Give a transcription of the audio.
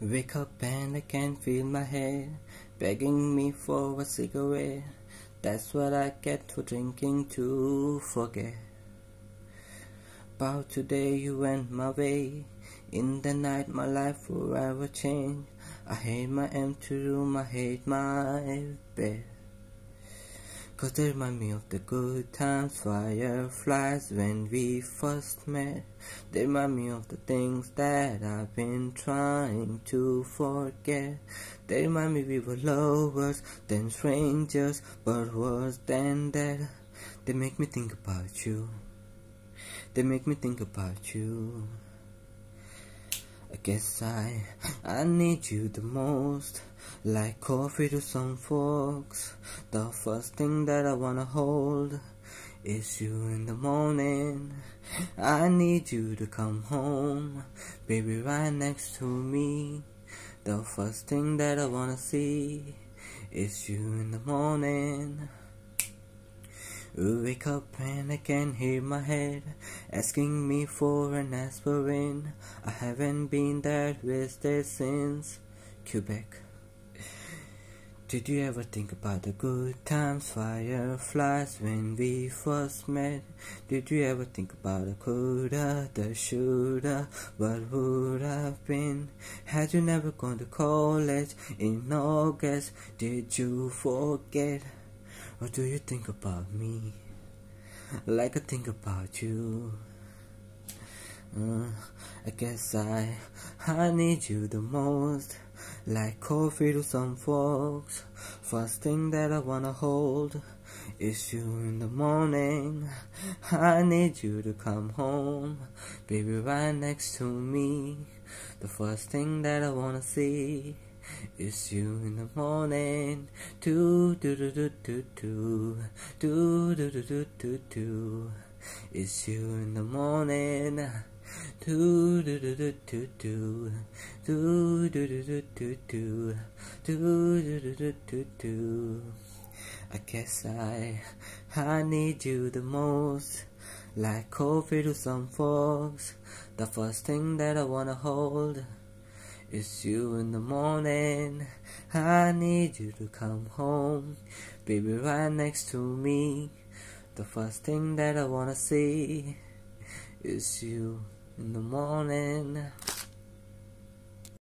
Wake up and I can't feel my head begging me for a cigarette. That's what I get for drinking to forget. About today you went my way. In the night my life forever changed. I hate my empty room, I hate my bed. Cause they remind me of the good times, fireflies when we first met. They remind me of the things that I've been trying to forget. They remind me we were lovers, then strangers, but worse than that. They make me think about you. They make me think about you. I guess I, I need you the most. Like coffee to some folks. The first thing that I wanna hold is you in the morning. I need you to come home, baby, right next to me. The first thing that I wanna see is you in the morning. Wake up and I can hear my head asking me for an aspirin. I haven't been that wasted since Quebec. Did you ever think about the good times, fireflies when we first met? Did you ever think about the coulda, the shoulda, what would have been? Had you never gone to college in August? Did you forget? Or do you think about me? Like I think about you? Uh, I guess I I need you the most. Like coffee to some folks. First thing that I wanna hold is you in the morning. I need you to come home Baby right next to me. The first thing that I wanna see it's you in the morning. Do do do do do do do do do do do do. It's you in the morning. Do do do do do do do do do do do do do do do do do. I guess I I need you the most. Like coffee to some folks. The first thing that I wanna hold. It's you in the morning. I need you to come home. Baby, right next to me. The first thing that I wanna see is you in the morning.